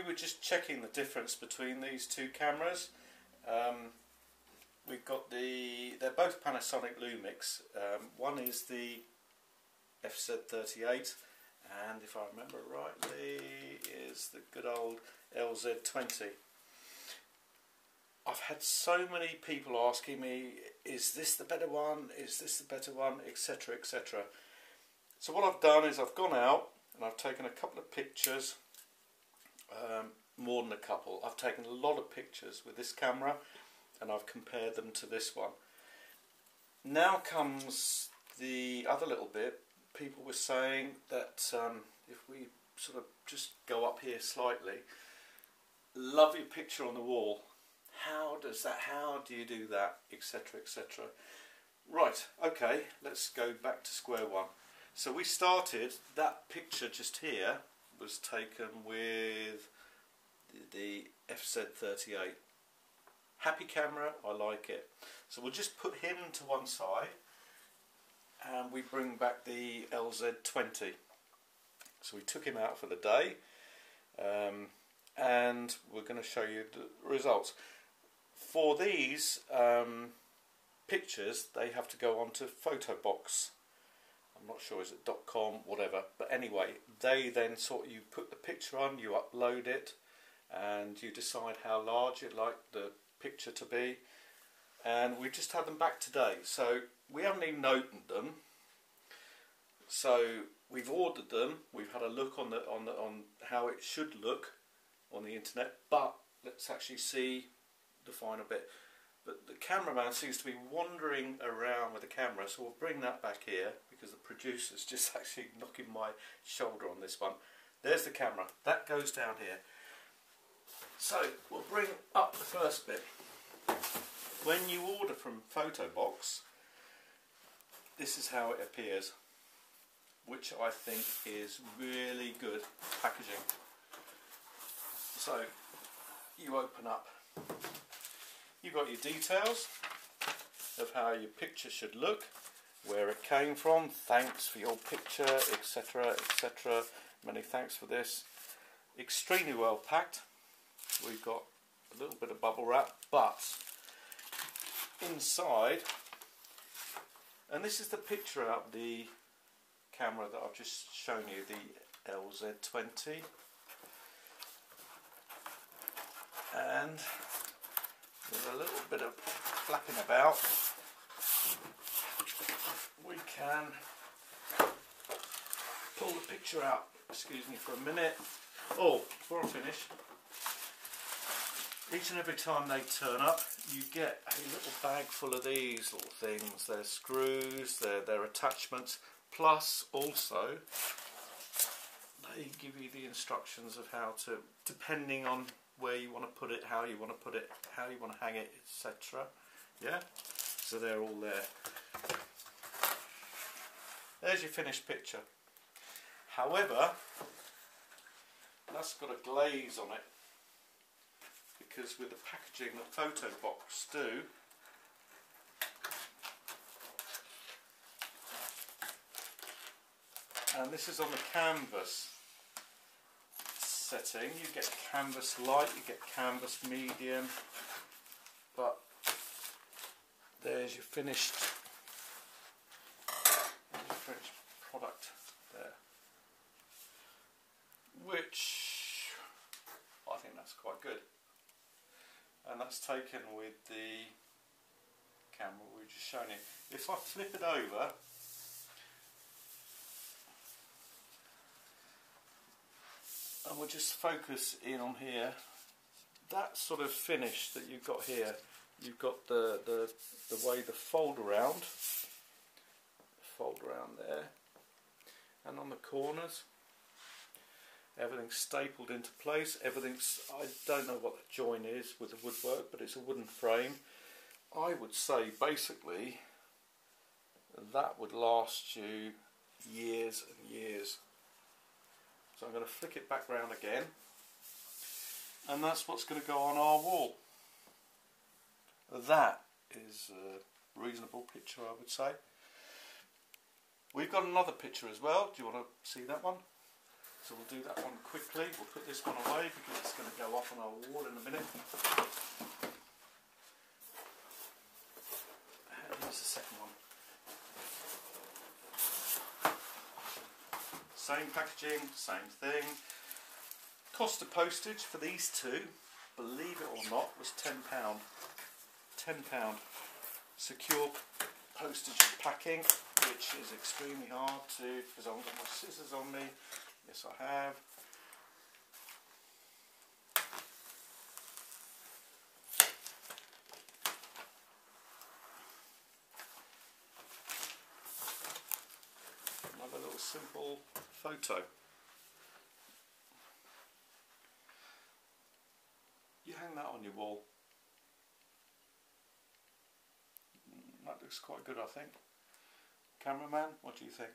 we were just checking the difference between these two cameras. Um, we've got the, they're both Panasonic Lumix. Um, one is the FZ38 and if I remember rightly is the good old LZ20. I've had so many people asking me, is this the better one, is this the better one, etc etc. So what I've done is I've gone out and I've taken a couple of pictures, um, more than a couple. I've taken a lot of pictures with this camera and I've compared them to this one. Now comes the other little bit. People were saying that um, if we sort of just go up here slightly, love your picture on the wall. How does that, how do you do that, etc, etc. Right, okay, let's go back to square one. So we started, that picture just here was taken with the, the FZ38. Happy camera, I like it. So we'll just put him to one side and we bring back the LZ20. So we took him out for the day um, and we're going to show you the results. For these um, pictures they have to go onto Photobox I'm not sure is it .com whatever. But anyway they then sort you put the picture on you upload it and you decide how large you'd like the picture to be. And we just had them back today. So we haven't even opened them. So we've ordered them. We've had a look on the on the on how it should look on the internet. But let's actually see the final bit. But the cameraman seems to be wandering around with the camera so we'll bring that back here because the producer's just actually knocking my shoulder on this one. There's the camera. That goes down here. So we'll bring up the first bit. When you order from Photobox, this is how it appears, which I think is really good packaging. So you open up, you've got your details of how your picture should look where it came from. Thanks for your picture, etc. etc. Many thanks for this. Extremely well packed. We've got a little bit of bubble wrap, but inside, and this is the picture out the camera that I've just shown you, the LZ20. And there's a little bit of flapping about we can pull the picture out. Excuse me for a minute. Oh, before I finish, each and every time they turn up, you get a little bag full of these little things. They're screws, they're, they're attachments, plus also they give you the instructions of how to, depending on where you want to put it, how you want to put it, how you want to hang it, etc. Yeah, so they're all there. There's your finished picture. However, that's got a glaze on it because with the packaging the photo box do and this is on the canvas setting you get canvas light you get canvas medium but there's your finished product there. Which I think that's quite good. And that's taken with the camera we have just shown you. If I flip it over, and we'll just focus in on here, that sort of finish that you've got here, you've got the, the, the way the fold around fold around there and on the corners everything's stapled into place. Everything's I don't know what the join is with the woodwork but it's a wooden frame. I would say basically that would last you years and years. So I'm going to flick it back round again and that's what's going to go on our wall. That is a reasonable picture I would say. We've got another picture as well. Do you want to see that one? So we'll do that one quickly. We'll put this one away because it's going to go off on our wall in a minute. Uh, and here's the second one. Same packaging, same thing. Cost of postage for these two, believe it or not, was £10. £10. Secure postage and packing, which is extremely hard to, because I haven't got my scissors on me. Yes, I have. Another little simple photo. You hang that on your wall. That looks quite good, I think. Cameraman, what do you think?